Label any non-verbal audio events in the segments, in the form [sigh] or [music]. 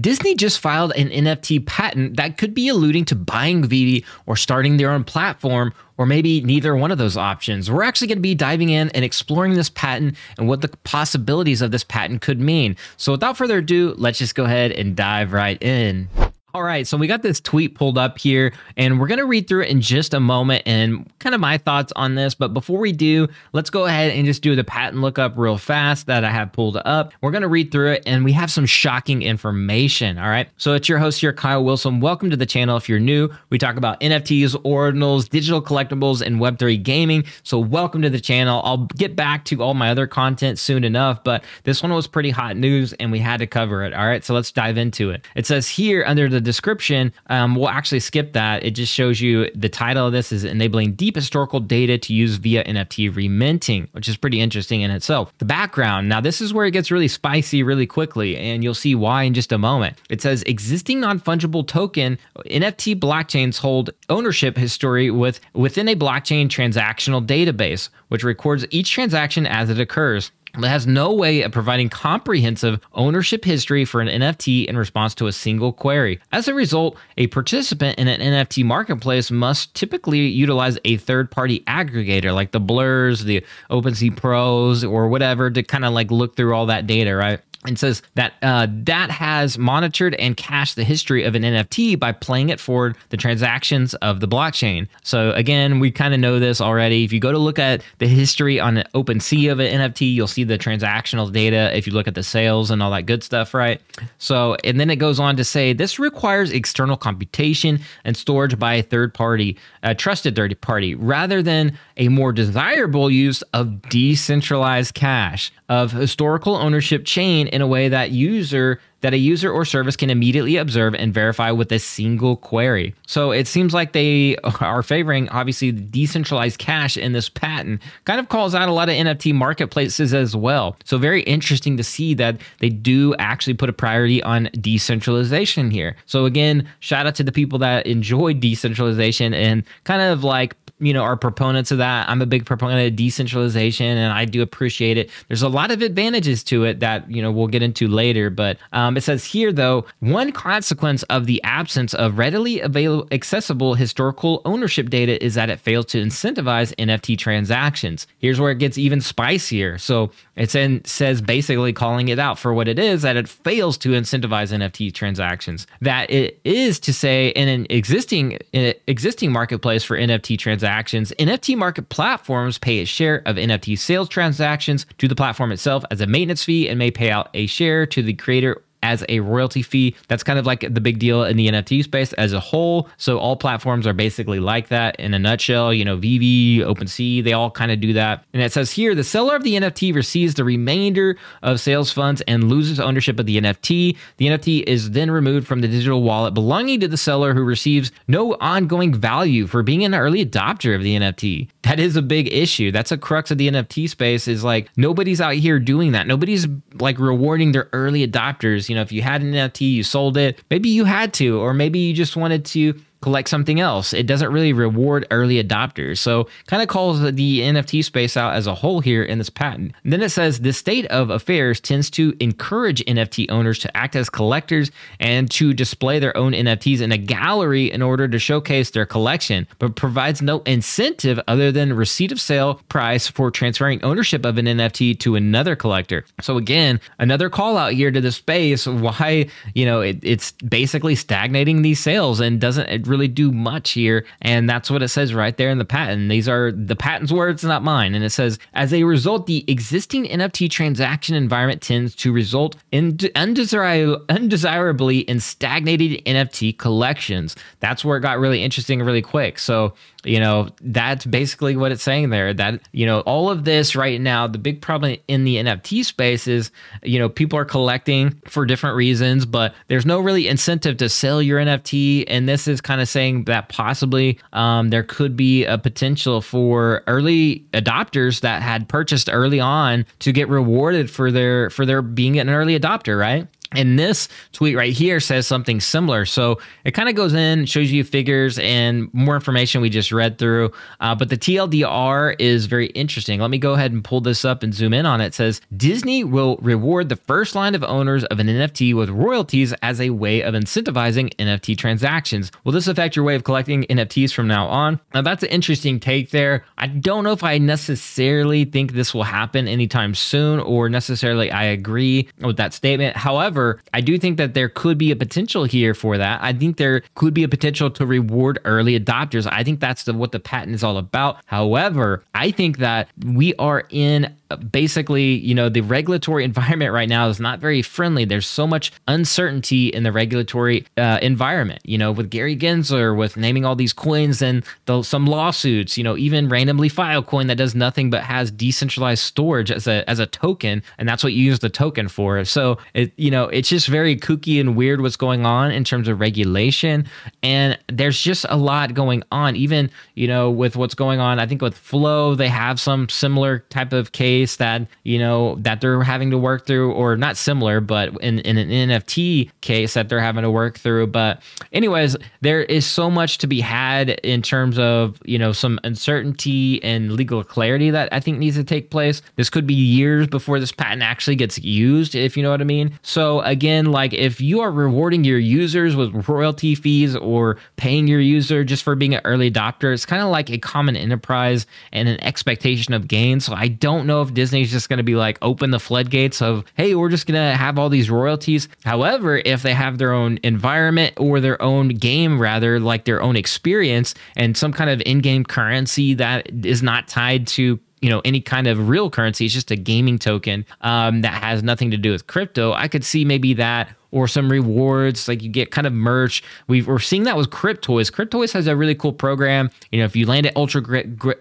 Disney just filed an NFT patent that could be alluding to buying VeVe or starting their own platform or maybe neither one of those options. We're actually going to be diving in and exploring this patent and what the possibilities of this patent could mean. So without further ado, let's just go ahead and dive right in. All right, so we got this tweet pulled up here, and we're going to read through it in just a moment and kind of my thoughts on this. But before we do, let's go ahead and just do the patent lookup real fast that I have pulled up. We're going to read through it, and we have some shocking information. All right, so it's your host here, Kyle Willson. Welcome to the channel. If you're new, we talk about NFTs, ordinals, digital collectibles, and Web3 gaming. So welcome to the channel. I'll get back to all my other content soon enough, but this one was pretty hot news, and we had to cover it. All right, so let's dive into it. It says here under the the description, um, we'll actually skip that. It just shows you the title of this is enabling deep historical data to use via NFT reminting, which is pretty interesting in itself. The background. Now, this is where it gets really spicy really quickly, and you'll see why in just a moment. It says existing non-fungible token NFT blockchains hold ownership history with within a blockchain transactional database, which records each transaction as it occurs that has no way of providing comprehensive ownership history for an NFT in response to a single query. As a result, a participant in an NFT marketplace must typically utilize a third party aggregator like the Blurs, the OpenSea Pros, or whatever to kind of like look through all that data, right? and says that uh, that has monitored and cached the history of an NFT by playing it forward the transactions of the blockchain. So again, we kind of know this already. If you go to look at the history on OpenSea of an NFT, you'll see the transactional data. If you look at the sales and all that good stuff, right? So and then it goes on to say this requires external computation and storage by a third party, a trusted third party, rather than a more desirable use of decentralized cache of historical ownership chain in a way that user that a user or service can immediately observe and verify with a single query. So it seems like they [laughs] are favoring obviously decentralized cache in this patent. Kind of calls out a lot of NFT marketplaces as well. So very interesting to see that they do actually put a priority on decentralization here. So again, shout out to the people that enjoy decentralization and kind of like you know are proponents of that. I'm a big proponent of decentralization and i do appreciate it. There's a lot of advantages to it that you know we'll get into later but um, it says here though one consequence of the absence of readily available accessible historical ownership data is that it fails to incentivize nft transactions. Here's where it gets even spicier. So it says basically calling it out for what it is that it fails to incentivize nft transactions. That it is to say in an existing in an existing marketplace for nft transactions transactions, NFT market platforms pay a share of NFT sales transactions to the platform itself as a maintenance fee and may pay out a share to the creator as a royalty fee. That's kind of like the big deal in the NFT space as a whole. So all platforms are basically like that in a nutshell. You know, VeVe, OpenSea, they all kind of do that. And it says here the seller of the NFT receives the remainder of sales funds and loses ownership of the NFT. The NFT is then removed from the digital wallet belonging to the seller who receives no ongoing value for being an early adopter of the NFT. That is a big issue. That's a crux of the NFT space is like nobody's out here doing that. Nobody's like rewarding their early adopters you know, if you had an NFT, you sold it, maybe you had to, or maybe you just wanted to collect something else. It doesn't really reward early adopters. So kind of calls the NFT space out as a whole here in this patent. And then it says the state of affairs tends to encourage NFT owners to act as collectors and to display their own NFTs in a gallery in order to showcase their collection, but provides no incentive other than receipt of sale price for transferring ownership of an NFT to another collector. So again, another call out here to the space [laughs] why, you know, it, it's basically stagnating these sales and doesn't really do much here. And that's what it says right there in the patent. These are the patent's words, not mine. And it says, as a result, the existing NFT transaction environment tends to result in undesirably in stagnated NFT collections. That's where it got really interesting really quick. So you know that's basically what it's saying there that you know all of this right now the big problem in the nft space is you know people are collecting for different reasons but there's no really incentive to sell your nft and this is kind of saying that possibly um, there could be a potential for early adopters that had purchased early on to get rewarded for their for their being an early adopter right And this tweet right here says something similar. So it kind of goes in, shows you figures and more information we just read through. Uh, but the TLDR is very interesting. Let me go ahead and pull this up and zoom in on it. It says Disney will reward the first line of owners of an NFT with royalties as a way of incentivizing NFT transactions. Will this affect your way of collecting NFTs from now on? Now, that's an interesting take there. I don't know if I necessarily think this will happen anytime soon or necessarily I agree with that statement. However, However, I do think that there could be a potential here for that. I think there could be a potential to reward early adopters. I think that's the, what the patent is all about. However, I think that we are in basically, you know, the regulatory [laughs] environment right now is not very friendly. There's so much uncertainty in the regulatory uh, environment, you know, with Gary Gensler, with naming all these coins and the, some lawsuits, you know, even randomly Filecoin that does nothing but has decentralized storage as a, as a token. And that's what you use the token for. So, it, you know, it's just very kooky and weird what's going on in terms of regulation. And there's just a lot going on, even, you know, with what's going on. I think with Flow, they have some similar type of case that you know that they're having to work through, or not similar, but in, in an NFT case that they're having to work through. But anyways, there is so much to be had in terms of you know some uncertainty and legal clarity that I think needs to take place. This could be years before this patent actually gets used, if you know what I mean. So again, like if you are rewarding your users with royalty fees or paying your user just for being an early adopter, it's kind of like a common enterprise and an expectation of gain. So I don't know if if Disney's just going to be like open the floodgates of, hey, we're just going to have all these royalties. However, if they have their own environment or their own game, rather, like their own experience and some kind of in game currency that is not tied to you know any kind of real currency it's just a gaming token um, that has nothing to do with crypto i could see maybe that or some rewards like you get kind of merch. We are seeing that with cryptoys cryptoys has a really cool program. You know if you land at ultra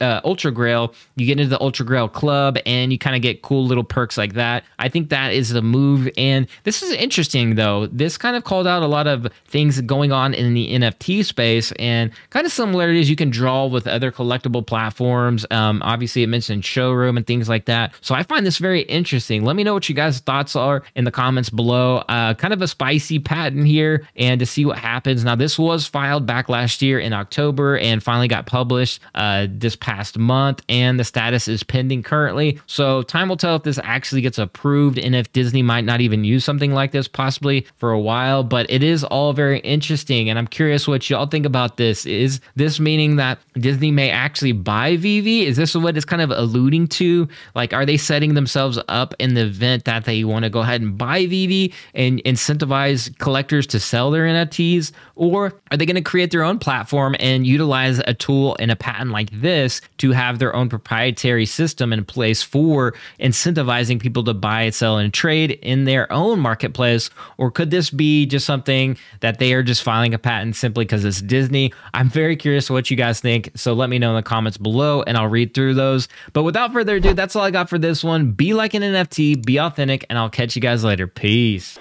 uh, ultra grail you get into the ultra grail club and you kind of get cool little perks like that. I think that is the move and this is interesting though. This kind of called out a lot of things going on in the nft space and kind of similarities you can draw with other collectible platforms. Um, obviously it mentioned showroom and things like that. So i find this very interesting. Let me know what you guys thoughts are in the comments below. Uh, kind of of a spicy patent here and to see what happens. Now, this was filed back last year in October and finally got published uh, this past month, and the status is pending currently. So, time will tell if this actually gets approved and if Disney might not even use something like this possibly for a while. But it is all very interesting, and I'm curious what y'all think about this. Is this meaning that Disney may actually buy VeVe? Is this what it's kind of alluding to? Like, are they setting themselves up in the event that they want to go ahead and buy VeVe and, and incentivize collectors to sell their NFTs? Or are they going to create their own platform and utilize a tool and a patent like this to have their own proprietary system in place for incentivizing people to buy, sell, and trade in their own marketplace? Or could this be just something that they are just filing a patent simply because it's Disney? I'm very curious what you guys think. So let me know in the comments below and I'll read through those. But without further ado, that's all I got for this one. Be like an NFT, be authentic, and I'll catch you guys later. Peace.